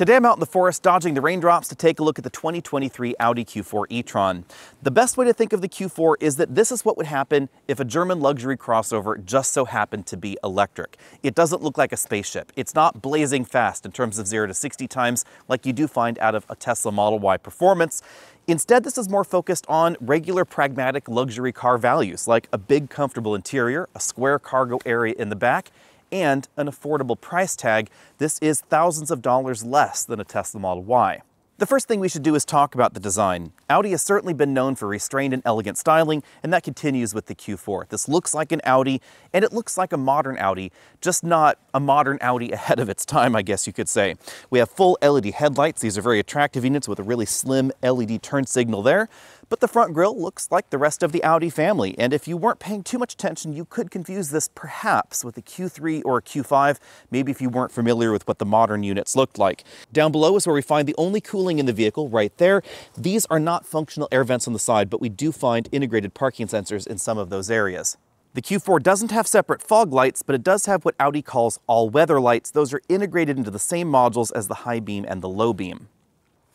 Today I'm out in the forest dodging the raindrops to take a look at the 2023 Audi Q4 e-tron. The best way to think of the Q4 is that this is what would happen if a German luxury crossover just so happened to be electric. It doesn't look like a spaceship. It's not blazing fast in terms of 0 to 60 times like you do find out of a Tesla Model Y Performance. Instead, this is more focused on regular pragmatic luxury car values like a big comfortable interior, a square cargo area in the back, and an affordable price tag. This is thousands of dollars less than a Tesla Model Y. The first thing we should do is talk about the design. Audi has certainly been known for restrained and elegant styling, and that continues with the Q4. This looks like an Audi, and it looks like a modern Audi, just not a modern Audi ahead of its time, I guess you could say. We have full LED headlights. These are very attractive units with a really slim LED turn signal there. But the front grille looks like the rest of the Audi family, and if you weren't paying too much attention, you could confuse this perhaps with a Q3 or a Q5, maybe if you weren't familiar with what the modern units looked like. Down below is where we find the only cooling in the vehicle, right there. These are not functional air vents on the side, but we do find integrated parking sensors in some of those areas. The Q4 doesn't have separate fog lights, but it does have what Audi calls all-weather lights. Those are integrated into the same modules as the high beam and the low beam.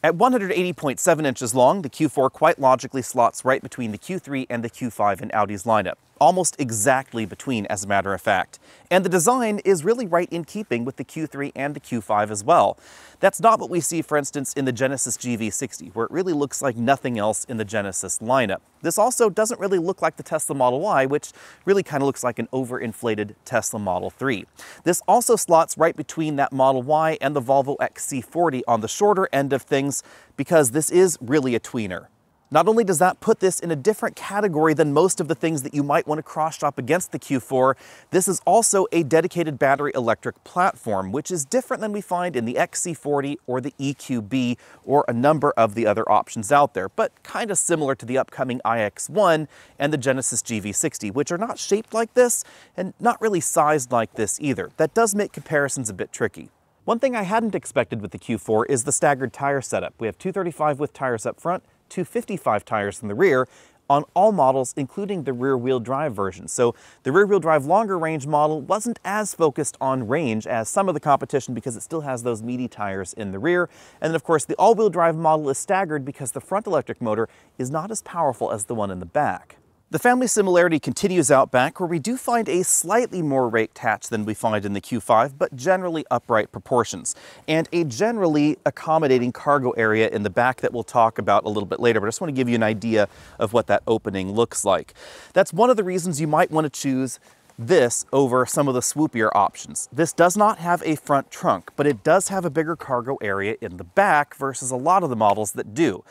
At 180.7 inches long, the Q4 quite logically slots right between the Q3 and the Q5 in Audi's lineup almost exactly between as a matter of fact. And the design is really right in keeping with the Q3 and the Q5 as well. That's not what we see, for instance, in the Genesis GV60, where it really looks like nothing else in the Genesis lineup. This also doesn't really look like the Tesla Model Y, which really kind of looks like an overinflated Tesla Model 3. This also slots right between that Model Y and the Volvo XC40 on the shorter end of things, because this is really a tweener. Not only does that put this in a different category than most of the things that you might want to cross-shop against the Q4, this is also a dedicated battery electric platform, which is different than we find in the XC40 or the EQB or a number of the other options out there, but kind of similar to the upcoming iX1 and the Genesis GV60, which are not shaped like this and not really sized like this either. That does make comparisons a bit tricky. One thing I hadn't expected with the Q4 is the staggered tire setup. We have 235 with tires up front, 255 tires in the rear on all models, including the rear-wheel drive version. So the rear-wheel drive longer range model wasn't as focused on range as some of the competition because it still has those meaty tires in the rear. And then of course the all-wheel drive model is staggered because the front electric motor is not as powerful as the one in the back. The family similarity continues out back where we do find a slightly more raked hatch than we find in the Q5, but generally upright proportions, and a generally accommodating cargo area in the back that we'll talk about a little bit later, but I just want to give you an idea of what that opening looks like. That's one of the reasons you might want to choose this over some of the swoopier options. This does not have a front trunk, but it does have a bigger cargo area in the back versus a lot of the models that do.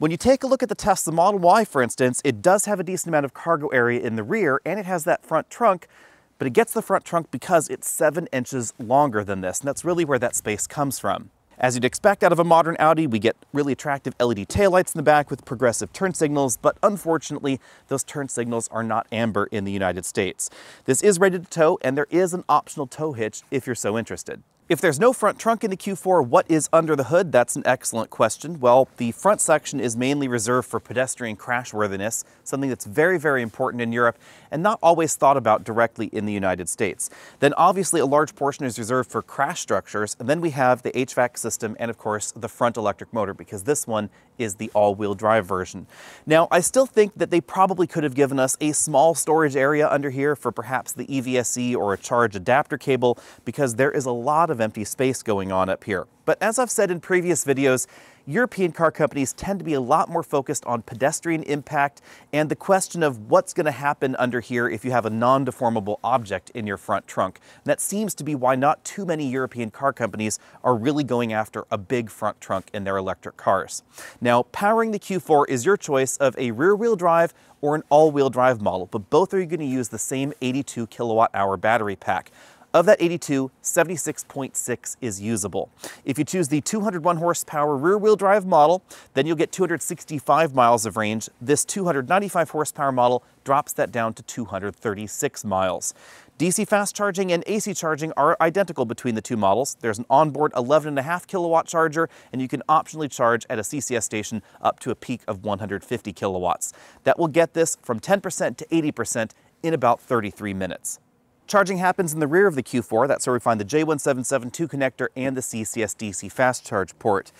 When you take a look at the Tesla Model Y, for instance, it does have a decent amount of cargo area in the rear and it has that front trunk, but it gets the front trunk because it's seven inches longer than this, and that's really where that space comes from. As you'd expect out of a modern Audi, we get really attractive LED taillights in the back with progressive turn signals, but unfortunately, those turn signals are not amber in the United States. This is rated to tow, and there is an optional tow hitch if you're so interested. If there's no front trunk in the Q4, what is under the hood? That's an excellent question. Well, the front section is mainly reserved for pedestrian crashworthiness, something that's very, very important in Europe and not always thought about directly in the United States. Then obviously a large portion is reserved for crash structures, and then we have the HVAC system and of course the front electric motor because this one is the all-wheel drive version. Now, I still think that they probably could have given us a small storage area under here for perhaps the EVSE or a charge adapter cable because there is a lot of empty space going on up here. But as I've said in previous videos, European car companies tend to be a lot more focused on pedestrian impact and the question of what's going to happen under here if you have a non-deformable object in your front trunk. And that seems to be why not too many European car companies are really going after a big front trunk in their electric cars. Now, powering the Q4 is your choice of a rear-wheel drive or an all-wheel drive model, but both are going to use the same 82 kilowatt hour battery pack. Of that 82, 76.6 is usable. If you choose the 201 horsepower rear-wheel drive model, then you'll get 265 miles of range. This 295 horsepower model drops that down to 236 miles. DC fast charging and AC charging are identical between the two models. There's an onboard 11.5 kilowatt charger, and you can optionally charge at a CCS station up to a peak of 150 kilowatts. That will get this from 10% to 80% in about 33 minutes. Charging happens in the rear of the Q4. That's where we find the J1772 connector and the CCS DC fast charge port.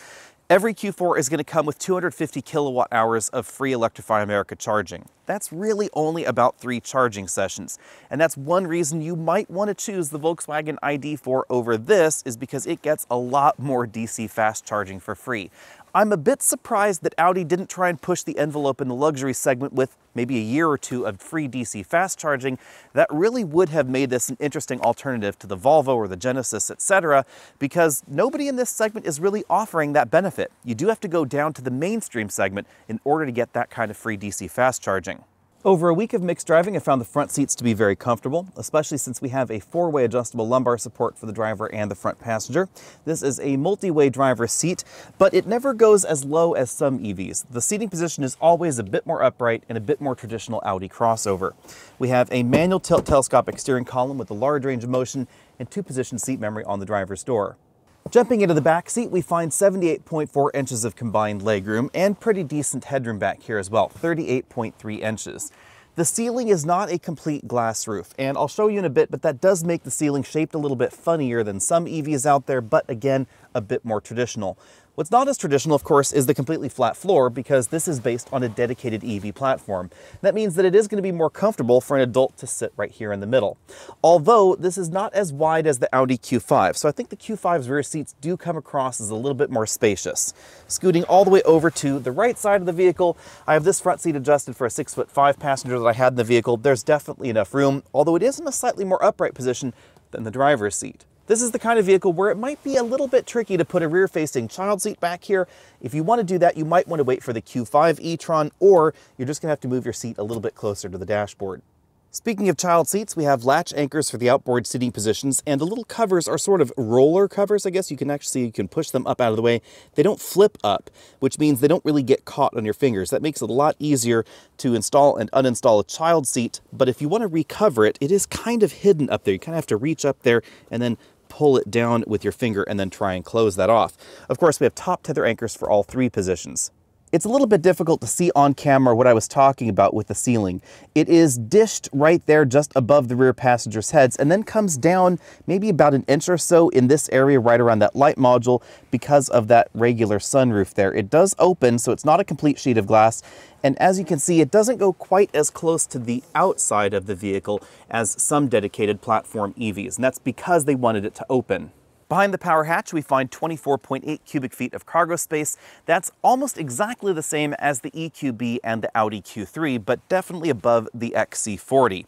Every Q4 is going to come with 250 kilowatt hours of free Electrify America charging. That's really only about three charging sessions. And that's one reason you might want to choose the Volkswagen ID4 over this is because it gets a lot more DC fast charging for free. I'm a bit surprised that Audi didn't try and push the envelope in the luxury segment with maybe a year or two of free DC fast charging. That really would have made this an interesting alternative to the Volvo or the Genesis, etc., because nobody in this segment is really offering that benefit. You do have to go down to the mainstream segment in order to get that kind of free DC fast charging. Over a week of mixed driving, I found the front seats to be very comfortable, especially since we have a four-way adjustable lumbar support for the driver and the front passenger. This is a multi-way driver seat, but it never goes as low as some EVs. The seating position is always a bit more upright and a bit more traditional Audi crossover. We have a manual tilt telescopic steering column with a large range of motion and two-position seat memory on the driver's door. Jumping into the back seat, we find 78.4 inches of combined legroom and pretty decent headroom back here as well, 38.3 inches. The ceiling is not a complete glass roof, and I'll show you in a bit, but that does make the ceiling shaped a little bit funnier than some EVs out there, but again, a bit more traditional. What's not as traditional, of course, is the completely flat floor because this is based on a dedicated EV platform. That means that it is going to be more comfortable for an adult to sit right here in the middle. Although this is not as wide as the Audi Q5, so I think the Q5's rear seats do come across as a little bit more spacious. Scooting all the way over to the right side of the vehicle, I have this front seat adjusted for a six foot five passenger that I had in the vehicle. There's definitely enough room, although it is in a slightly more upright position than the driver's seat. This is the kind of vehicle where it might be a little bit tricky to put a rear-facing child seat back here. If you want to do that, you might want to wait for the Q5 e-tron, or you're just going to have to move your seat a little bit closer to the dashboard. Speaking of child seats, we have latch anchors for the outboard seating positions, and the little covers are sort of roller covers, I guess you can actually you can push them up out of the way. They don't flip up, which means they don't really get caught on your fingers. That makes it a lot easier to install and uninstall a child seat, but if you want to recover it, it is kind of hidden up there. You kind of have to reach up there and then pull it down with your finger and then try and close that off. Of course, we have top tether anchors for all three positions. It's a little bit difficult to see on camera what I was talking about with the ceiling. It is dished right there just above the rear passengers' heads and then comes down maybe about an inch or so in this area right around that light module because of that regular sunroof there. It does open, so it's not a complete sheet of glass. And as you can see, it doesn't go quite as close to the outside of the vehicle as some dedicated platform EVs, and that's because they wanted it to open. Behind the power hatch, we find 24.8 cubic feet of cargo space. That's almost exactly the same as the EQB and the Audi Q3, but definitely above the XC40.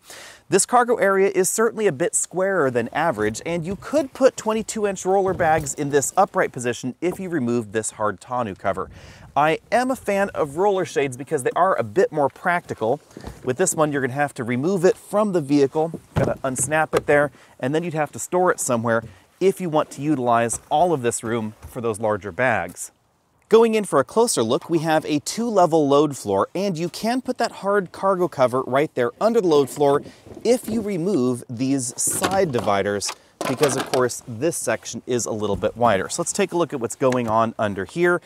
This cargo area is certainly a bit squarer than average, and you could put 22-inch roller bags in this upright position if you removed this hard tonneau cover. I am a fan of roller shades because they are a bit more practical. With this one, you're gonna have to remove it from the vehicle, gotta unsnap it there, and then you'd have to store it somewhere if you want to utilize all of this room for those larger bags. Going in for a closer look, we have a two-level load floor, and you can put that hard cargo cover right there under the load floor if you remove these side dividers, because of course this section is a little bit wider. So let's take a look at what's going on under here.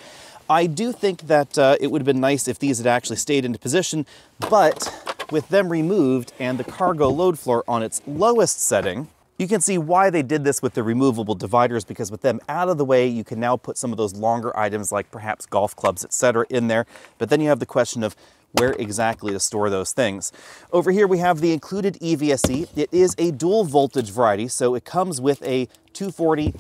I do think that uh, it would have been nice if these had actually stayed into position, but with them removed and the cargo load floor on its lowest setting, you can see why they did this with the removable dividers because with them out of the way, you can now put some of those longer items like perhaps golf clubs, etc. in there. But then you have the question of where exactly to store those things. Over here we have the included EVSE. It is a dual voltage variety, so it comes with a 240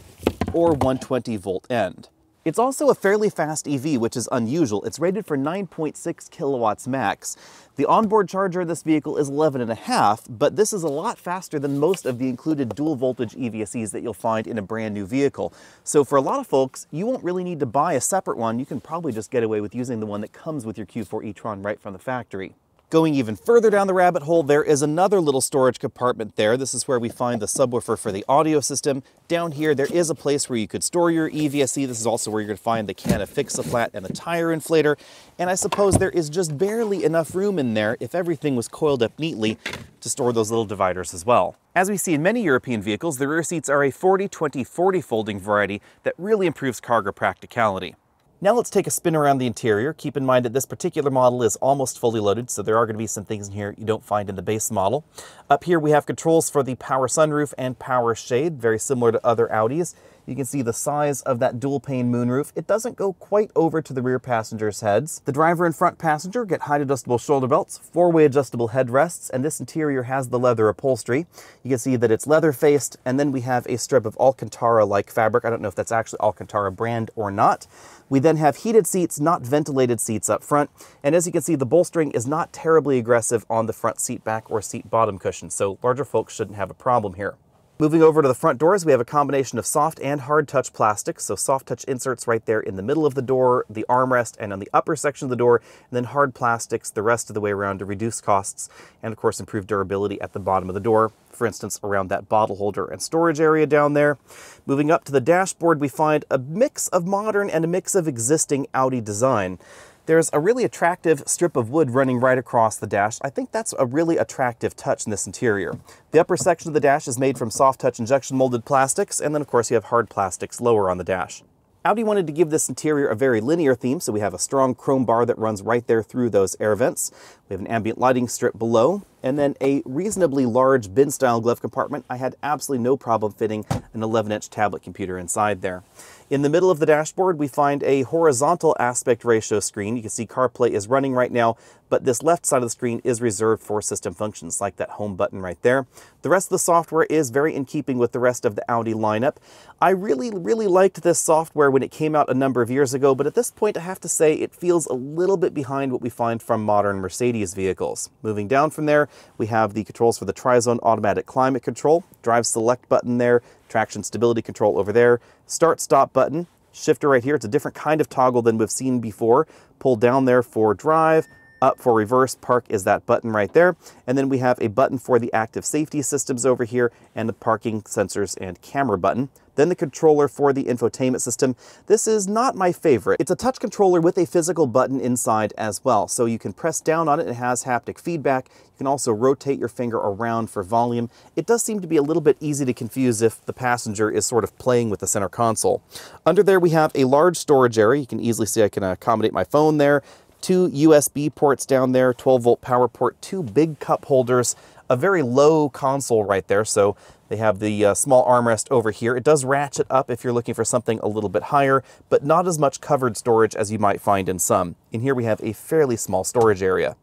or 120 volt end. It's also a fairly fast EV, which is unusual. It's rated for 9.6 kilowatts max. The onboard charger of this vehicle is 11 and a half, but this is a lot faster than most of the included dual voltage EVSEs that you'll find in a brand new vehicle. So for a lot of folks, you won't really need to buy a separate one. You can probably just get away with using the one that comes with your Q4 e-tron right from the factory. Going even further down the rabbit hole, there is another little storage compartment there. This is where we find the subwoofer for the audio system. Down here, there is a place where you could store your EVSE. This is also where you're gonna find the can of Fix-A-Flat and the tire inflator. And I suppose there is just barely enough room in there, if everything was coiled up neatly, to store those little dividers as well. As we see in many European vehicles, the rear seats are a 40-20-40 folding variety that really improves cargo practicality. Now let's take a spin around the interior. Keep in mind that this particular model is almost fully loaded, so there are going to be some things in here you don't find in the base model. Up here we have controls for the power sunroof and power shade, very similar to other Audis. You can see the size of that dual pane moonroof. It doesn't go quite over to the rear passengers' heads. The driver and front passenger get height adjustable shoulder belts, four-way adjustable headrests, and this interior has the leather upholstery. You can see that it's leather faced, and then we have a strip of Alcantara-like fabric. I don't know if that's actually Alcantara brand or not. We then have heated seats, not ventilated seats up front. And as you can see, the bolstering is not terribly aggressive on the front seat back or seat bottom cushion. So larger folks shouldn't have a problem here. Moving over to the front doors, we have a combination of soft and hard touch plastic. So soft touch inserts right there in the middle of the door, the armrest, and on the upper section of the door, and then hard plastics the rest of the way around to reduce costs and of course improve durability at the bottom of the door. For instance, around that bottle holder and storage area down there. Moving up to the dashboard, we find a mix of modern and a mix of existing Audi design. There's a really attractive strip of wood running right across the dash. I think that's a really attractive touch in this interior. The upper section of the dash is made from soft touch injection molded plastics, and then of course you have hard plastics lower on the dash. Audi wanted to give this interior a very linear theme, so we have a strong chrome bar that runs right there through those air vents. We have an ambient lighting strip below, and then a reasonably large bin-style glove compartment. I had absolutely no problem fitting an 11-inch tablet computer inside there. In the middle of the dashboard, we find a horizontal aspect ratio screen. You can see CarPlay is running right now, but this left side of the screen is reserved for system functions like that home button right there. The rest of the software is very in keeping with the rest of the Audi lineup. I really, really liked this software when it came out a number of years ago, but at this point I have to say it feels a little bit behind what we find from modern Mercedes vehicles. Moving down from there, we have the controls for the Tri-Zone Automatic Climate Control, drive select button there, traction stability control over there, start stop button, shifter right here. It's a different kind of toggle than we've seen before. Pull down there for drive, up for reverse, park is that button right there. And then we have a button for the active safety systems over here and the parking sensors and camera button. Then the controller for the infotainment system. This is not my favorite. It's a touch controller with a physical button inside as well. So you can press down on it, it has haptic feedback. You can also rotate your finger around for volume. It does seem to be a little bit easy to confuse if the passenger is sort of playing with the center console. Under there we have a large storage area. You can easily see I can accommodate my phone there. Two USB ports down there, 12 volt power port, two big cup holders, a very low console right there. So they have the uh, small armrest over here. It does ratchet up if you're looking for something a little bit higher, but not as much covered storage as you might find in some. In here we have a fairly small storage area.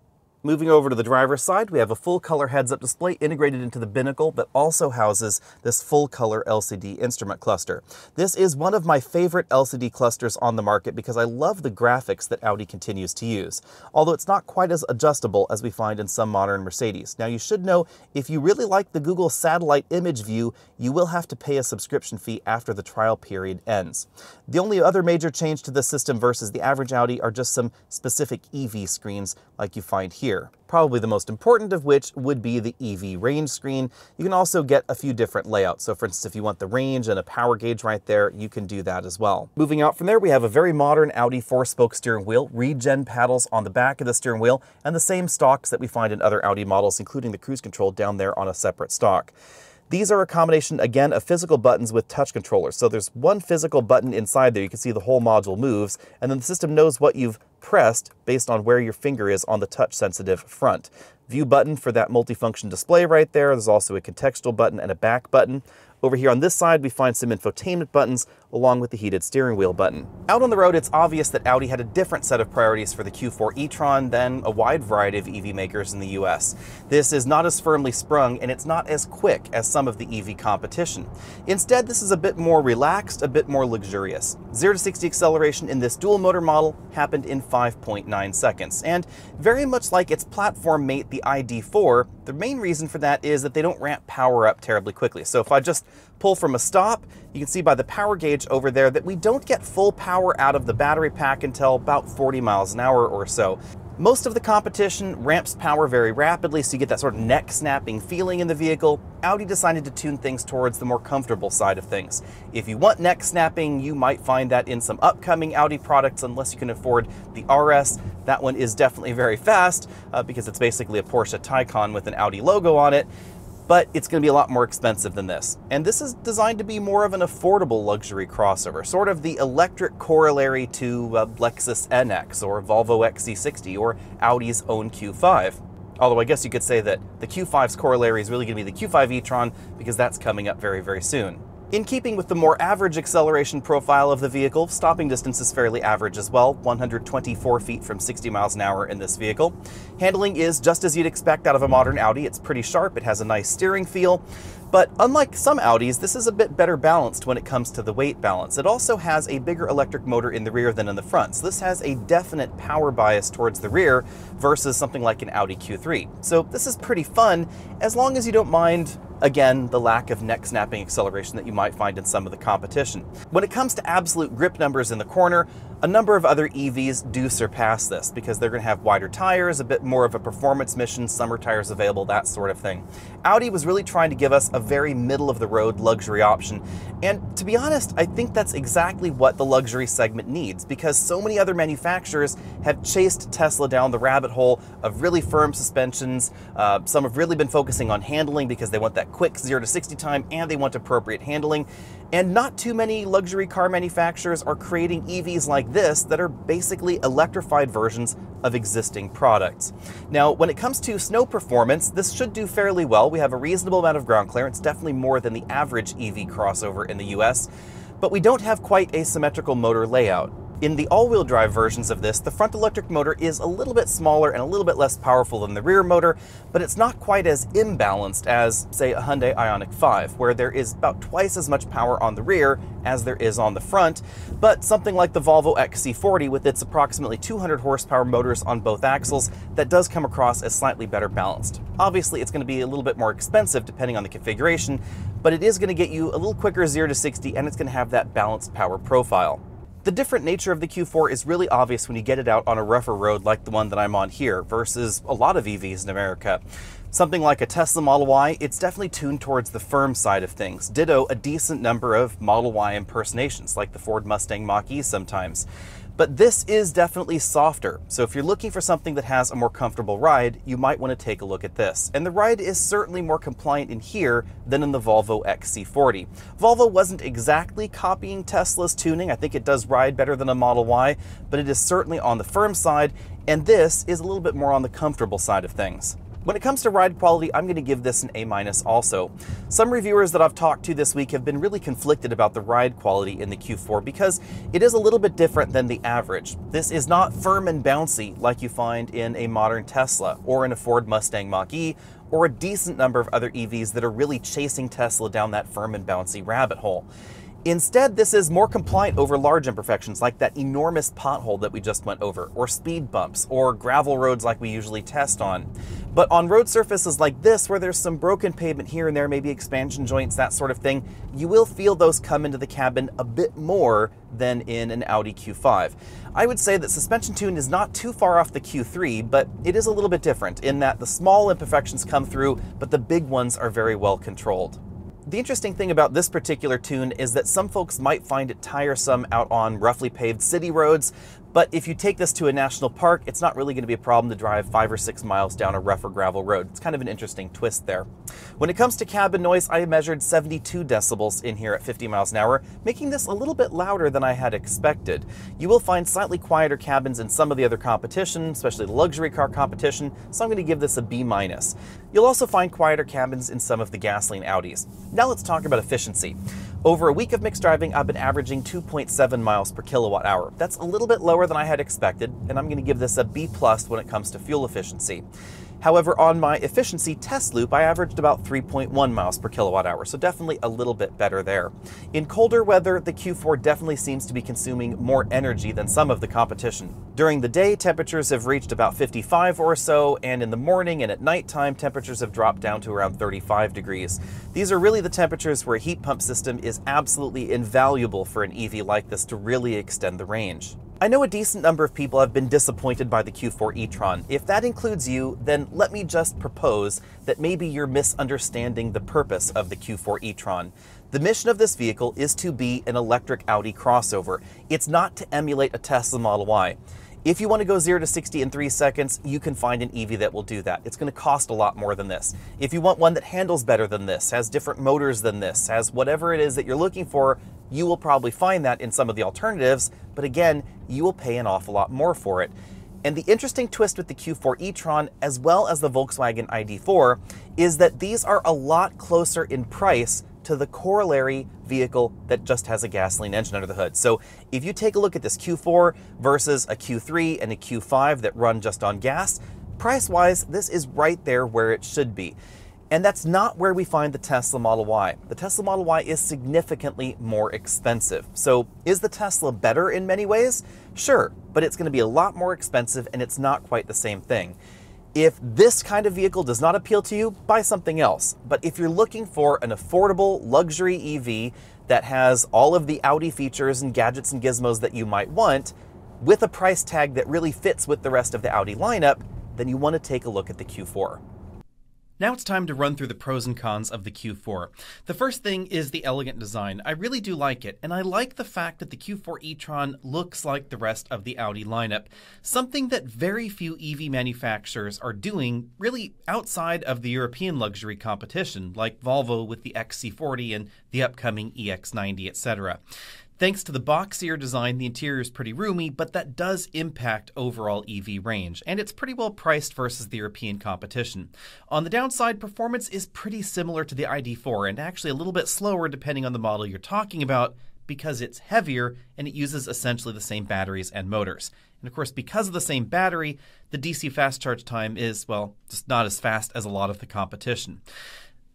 Moving over to the driver's side, we have a full color heads-up display integrated into the binnacle, but also houses this full color LCD instrument cluster. This is one of my favorite LCD clusters on the market because I love the graphics that Audi continues to use, although it's not quite as adjustable as we find in some modern Mercedes. Now you should know, if you really like the Google satellite image view, you will have to pay a subscription fee after the trial period ends. The only other major change to the system versus the average Audi are just some specific EV screens like you find here here. Probably the most important of which would be the EV range screen. You can also get a few different layouts. So for instance, if you want the range and a power gauge right there, you can do that as well. Moving out from there, we have a very modern Audi four-spoke steering wheel, regen paddles on the back of the steering wheel, and the same stalks that we find in other Audi models, including the cruise control down there on a separate stalk. These are a combination, again, of physical buttons with touch controllers. So there's one physical button inside there. You can see the whole module moves, and then the system knows what you've pressed based on where your finger is on the touch-sensitive front. View button for that multifunction display right there. There's also a contextual button and a back button. Over here on this side, we find some infotainment buttons along with the heated steering wheel button. Out on the road, it's obvious that Audi had a different set of priorities for the Q4 e-tron than a wide variety of EV makers in the US. This is not as firmly sprung and it's not as quick as some of the EV competition. Instead, this is a bit more relaxed, a bit more luxurious. 0 to 60 acceleration in this dual motor model happened in 5.9 seconds. And very much like its platform mate, the ID4, the main reason for that is that they don't ramp power up terribly quickly. So if I just pull from a stop, you can see by the power gauge over there that we don't get full power out of the battery pack until about 40 miles an hour or so. Most of the competition ramps power very rapidly, so you get that sort of neck snapping feeling in the vehicle. Audi decided to tune things towards the more comfortable side of things. If you want neck snapping, you might find that in some upcoming Audi products, unless you can afford the RS. That one is definitely very fast uh, because it's basically a Porsche Taycan with an Audi logo on it. But it's going to be a lot more expensive than this. And this is designed to be more of an affordable luxury crossover, sort of the electric corollary to uh, Lexus NX or Volvo XC60 or Audi's own Q5. Although I guess you could say that the Q5's corollary is really going to be the Q5 e-tron because that's coming up very, very soon. In keeping with the more average acceleration profile of the vehicle, stopping distance is fairly average as well, 124 feet from 60 miles an hour in this vehicle. Handling is just as you'd expect out of a modern Audi. It's pretty sharp, it has a nice steering feel, but unlike some Audis, this is a bit better balanced when it comes to the weight balance. It also has a bigger electric motor in the rear than in the front, so this has a definite power bias towards the rear versus something like an Audi Q3. So this is pretty fun, as long as you don't mind Again, the lack of neck snapping acceleration that you might find in some of the competition. When it comes to absolute grip numbers in the corner, a number of other EVs do surpass this because they're going to have wider tires, a bit more of a performance mission, summer tires available, that sort of thing. Audi was really trying to give us a very middle of the road luxury option. And to be honest, I think that's exactly what the luxury segment needs because so many other manufacturers have chased Tesla down the rabbit hole of really firm suspensions. Uh, some have really been focusing on handling because they want that quick 0 to 60 time and they want appropriate handling. And not too many luxury car manufacturers are creating EVs like this that are basically electrified versions of existing products. Now, when it comes to snow performance, this should do fairly well. We have a reasonable amount of ground clearance, definitely more than the average EV crossover in the US, but we don't have quite a symmetrical motor layout. In the all-wheel drive versions of this, the front electric motor is a little bit smaller and a little bit less powerful than the rear motor, but it's not quite as imbalanced as, say, a Hyundai Ioniq 5, where there is about twice as much power on the rear as there is on the front, but something like the Volvo XC40 with its approximately 200 horsepower motors on both axles, that does come across as slightly better balanced. Obviously, it's going to be a little bit more expensive depending on the configuration, but it is going to get you a little quicker 0 to 60 and it's going to have that balanced power profile. The different nature of the Q4 is really obvious when you get it out on a rougher road like the one that I'm on here versus a lot of EVs in America. Something like a Tesla Model Y, it's definitely tuned towards the firm side of things. Ditto a decent number of Model Y impersonations like the Ford Mustang Mach-E sometimes. But this is definitely softer, so if you're looking for something that has a more comfortable ride, you might want to take a look at this. And the ride is certainly more compliant in here than in the Volvo XC40. Volvo wasn't exactly copying Tesla's tuning, I think it does ride better than a Model Y, but it is certainly on the firm side, and this is a little bit more on the comfortable side of things. When it comes to ride quality, I'm going to give this an A minus also. Some reviewers that I've talked to this week have been really conflicted about the ride quality in the Q4 because it is a little bit different than the average. This is not firm and bouncy like you find in a modern Tesla or in a Ford Mustang Mach-E or a decent number of other EVs that are really chasing Tesla down that firm and bouncy rabbit hole. Instead, this is more compliant over large imperfections like that enormous pothole that we just went over, or speed bumps, or gravel roads like we usually test on. But on road surfaces like this, where there's some broken pavement here and there, maybe expansion joints, that sort of thing, you will feel those come into the cabin a bit more than in an Audi Q5. I would say that suspension tune is not too far off the Q3, but it is a little bit different in that the small imperfections come through, but the big ones are very well controlled. The interesting thing about this particular tune is that some folks might find it tiresome out on roughly paved city roads, but if you take this to a national park, it's not really going to be a problem to drive five or six miles down a rough or gravel road. It's kind of an interesting twist there. When it comes to cabin noise, I measured 72 decibels in here at 50 miles an hour, making this a little bit louder than I had expected. You will find slightly quieter cabins in some of the other competition, especially the luxury car competition, so I'm going to give this a B minus. You'll also find quieter cabins in some of the gasoline Audis. Now let's talk about efficiency. Over a week of mixed driving, I've been averaging 2.7 miles per kilowatt hour. That's a little bit lower than I had expected, and I'm going to give this a B plus when it comes to fuel efficiency. However, on my efficiency test loop, I averaged about 3.1 miles per kilowatt hour, so definitely a little bit better there. In colder weather, the Q4 definitely seems to be consuming more energy than some of the competition. During the day, temperatures have reached about 55 or so, and in the morning and at nighttime, temperatures have dropped down to around 35 degrees. These are really the temperatures where a heat pump system is absolutely invaluable for an EV like this to really extend the range. I know a decent number of people have been disappointed by the Q4 e-tron. If that includes you, then let me just propose that maybe you're misunderstanding the purpose of the Q4 e-tron. The mission of this vehicle is to be an electric Audi crossover. It's not to emulate a Tesla Model Y. If you want to go 0 to 60 in 3 seconds, you can find an EV that will do that. It's going to cost a lot more than this. If you want one that handles better than this, has different motors than this, has whatever it is that you're looking for, you will probably find that in some of the alternatives, but again, you will pay an awful lot more for it. And the interesting twist with the Q4 e-tron, as well as the Volkswagen ID4, is that these are a lot closer in price to the corollary vehicle that just has a gasoline engine under the hood. So if you take a look at this Q4 versus a Q3 and a Q5 that run just on gas, price-wise, this is right there where it should be. And that's not where we find the Tesla Model Y. The Tesla Model Y is significantly more expensive. So is the Tesla better in many ways? Sure, but it's going to be a lot more expensive and it's not quite the same thing. If this kind of vehicle does not appeal to you, buy something else. But if you're looking for an affordable luxury EV that has all of the Audi features and gadgets and gizmos that you might want, with a price tag that really fits with the rest of the Audi lineup, then you want to take a look at the Q4. Now it's time to run through the pros and cons of the Q4. The first thing is the elegant design. I really do like it, and I like the fact that the Q4 e-tron looks like the rest of the Audi lineup, something that very few EV manufacturers are doing really outside of the European luxury competition, like Volvo with the XC40 and the upcoming EX90, etc. Thanks to the boxier design, the interior is pretty roomy, but that does impact overall EV range, and it's pretty well priced versus the European competition. On the downside, performance is pretty similar to the ID4 and actually a little bit slower depending on the model you're talking about because it's heavier and it uses essentially the same batteries and motors. And of course, because of the same battery, the DC fast charge time is, well, just not as fast as a lot of the competition.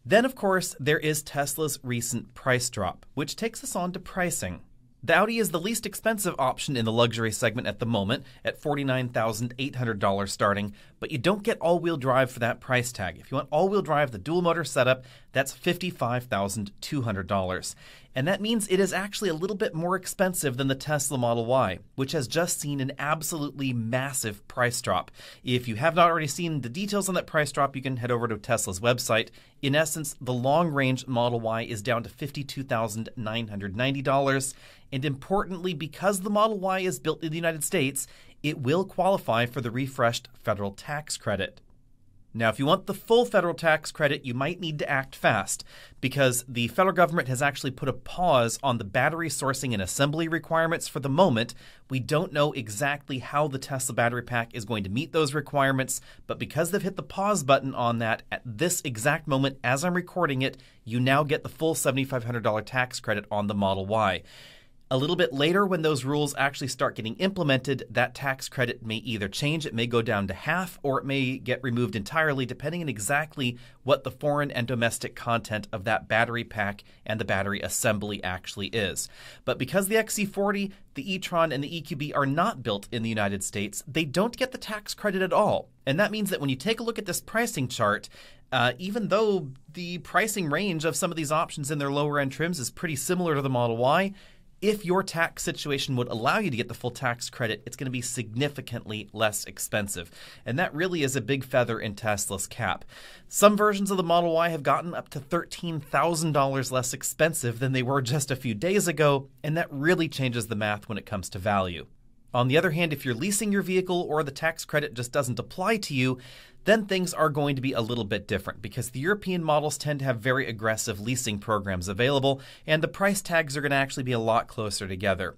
Then, of course, there is Tesla's recent price drop, which takes us on to pricing. The Audi is the least expensive option in the luxury segment at the moment at $49,800 starting, but you don't get all wheel drive for that price tag. If you want all wheel drive, the dual motor setup, that's $55,200. And that means it is actually a little bit more expensive than the Tesla Model Y, which has just seen an absolutely massive price drop. If you have not already seen the details on that price drop, you can head over to Tesla's website. In essence, the long range Model Y is down to $52,990. And importantly, because the Model Y is built in the United States, it will qualify for the refreshed federal tax credit. Now, if you want the full federal tax credit, you might need to act fast because the federal government has actually put a pause on the battery sourcing and assembly requirements for the moment. We don't know exactly how the Tesla battery pack is going to meet those requirements, but because they've hit the pause button on that at this exact moment as I'm recording it, you now get the full $7,500 tax credit on the Model Y. A little bit later, when those rules actually start getting implemented, that tax credit may either change, it may go down to half, or it may get removed entirely, depending on exactly what the foreign and domestic content of that battery pack and the battery assembly actually is. But because the XC40, the e-tron, and the EQB are not built in the United States, they don't get the tax credit at all. And that means that when you take a look at this pricing chart, uh, even though the pricing range of some of these options in their lower end trims is pretty similar to the Model Y, if your tax situation would allow you to get the full tax credit, it's going to be significantly less expensive. And that really is a big feather in Tesla's cap. Some versions of the Model Y have gotten up to $13,000 less expensive than they were just a few days ago, and that really changes the math when it comes to value. On the other hand, if you're leasing your vehicle or the tax credit just doesn't apply to you, then things are going to be a little bit different because the European models tend to have very aggressive leasing programs available, and the price tags are going to actually be a lot closer together.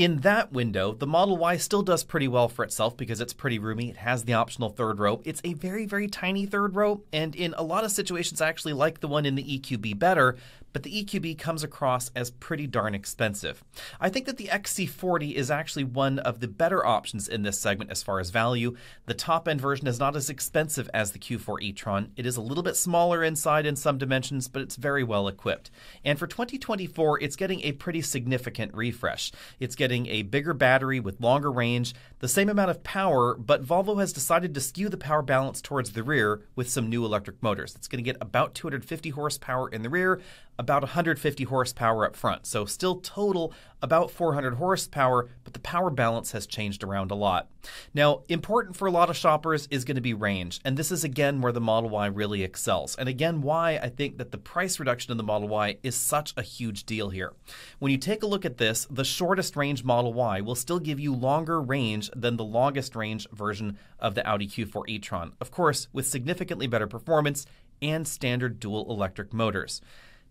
In that window, the Model Y still does pretty well for itself because it's pretty roomy. It has the optional third row. It's a very, very tiny third row, and in a lot of situations, I actually like the one in the EQB better but the EQB comes across as pretty darn expensive. I think that the XC40 is actually one of the better options in this segment as far as value. The top end version is not as expensive as the Q4 e-tron. It is a little bit smaller inside in some dimensions, but it's very well equipped. And for 2024, it's getting a pretty significant refresh. It's getting a bigger battery with longer range, the same amount of power, but Volvo has decided to skew the power balance towards the rear with some new electric motors. It's going to get about 250 horsepower in the rear, about 150 horsepower up front. So still total about 400 horsepower, but the power balance has changed around a lot. Now, important for a lot of shoppers is going to be range, and this is again where the Model Y really excels. And again, why I think that the price reduction in the Model Y is such a huge deal here. When you take a look at this, the shortest range Model Y will still give you longer range than the longest range version of the Audi Q4 e-tron. Of course, with significantly better performance and standard dual electric motors.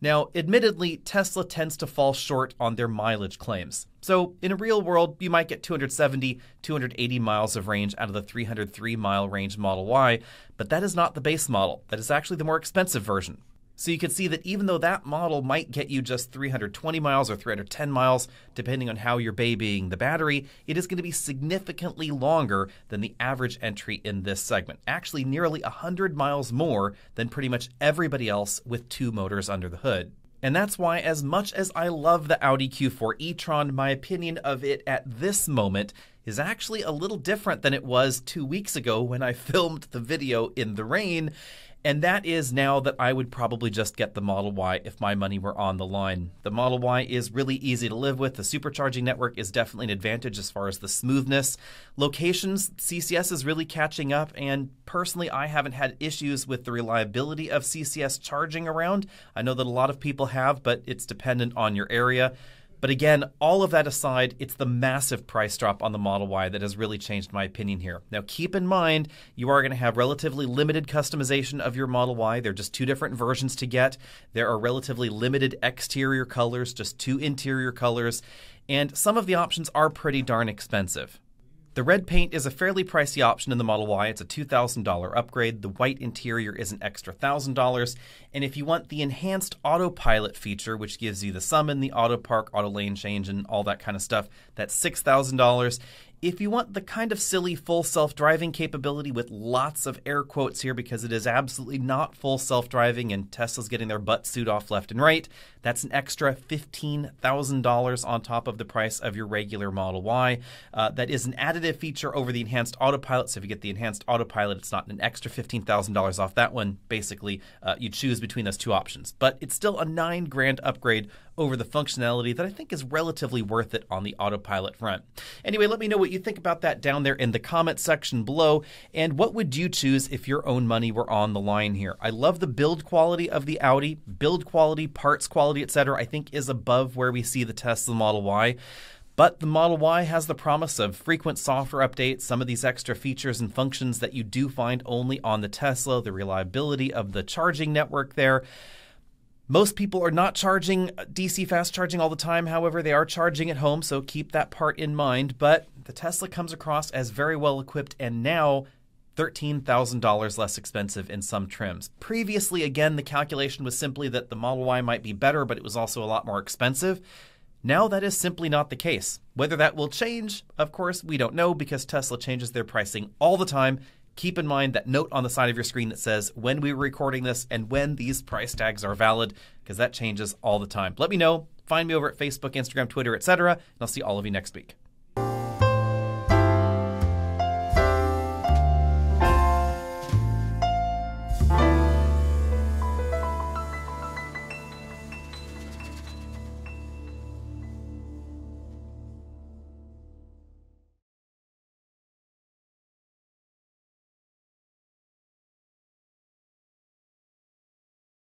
Now, admittedly, Tesla tends to fall short on their mileage claims. So, in a real world, you might get 270, 280 miles of range out of the 303 mile range Model Y, but that is not the base model. That is actually the more expensive version. So you can see that even though that model might get you just 320 miles or 310 miles, depending on how you're babying the battery, it is going to be significantly longer than the average entry in this segment. Actually, nearly 100 miles more than pretty much everybody else with two motors under the hood. And that's why, as much as I love the Audi Q4 e Tron, my opinion of it at this moment is actually a little different than it was two weeks ago when I filmed the video in the rain. And that is now that I would probably just get the Model Y if my money were on the line. The Model Y is really easy to live with. The supercharging network is definitely an advantage as far as the smoothness. Locations, CCS is really catching up, and personally, I haven't had issues with the reliability of CCS charging around. I know that a lot of people have, but it's dependent on your area. But again, all of that aside, it's the massive price drop on the Model Y that has really changed my opinion here. Now, keep in mind, you are going to have relatively limited customization of your Model Y. There are just two different versions to get. There are relatively limited exterior colors, just two interior colors, and some of the options are pretty darn expensive. The red paint is a fairly pricey option in the Model Y. It's a $2,000 upgrade. The white interior is an extra $1,000. And if you want the enhanced autopilot feature, which gives you the summon, the auto park, auto lane change, and all that kind of stuff, that's $6,000. If you want the kind of silly full self driving capability with lots of air quotes here because it is absolutely not full self driving and Tesla's getting their butt suit off left and right, that's an extra $15,000 on top of the price of your regular Model Y. Uh, that is an additive feature over the enhanced autopilot. So if you get the enhanced autopilot, it's not an extra $15,000 off that one. Basically, uh, you choose between those two options. But it's still a nine grand upgrade over the functionality that I think is relatively worth it on the autopilot front. Anyway, let me know what you think about that down there in the comment section below. And what would you choose if your own money were on the line here? I love the build quality of the Audi, build quality, parts quality, etc. I think is above where we see the Tesla Model Y. But the Model Y has the promise of frequent software updates, some of these extra features and functions that you do find only on the Tesla, the reliability of the charging network there. Most people are not charging uh, DC fast charging all the time. However, they are charging at home, so keep that part in mind. But the Tesla comes across as very well equipped and now $13,000 less expensive in some trims. Previously, again, the calculation was simply that the Model Y might be better, but it was also a lot more expensive. Now that is simply not the case. Whether that will change, of course, we don't know because Tesla changes their pricing all the time keep in mind that note on the side of your screen that says when we were recording this and when these price tags are valid, because that changes all the time. Let me know. Find me over at Facebook, Instagram, Twitter, etc. And I'll see all of you next week.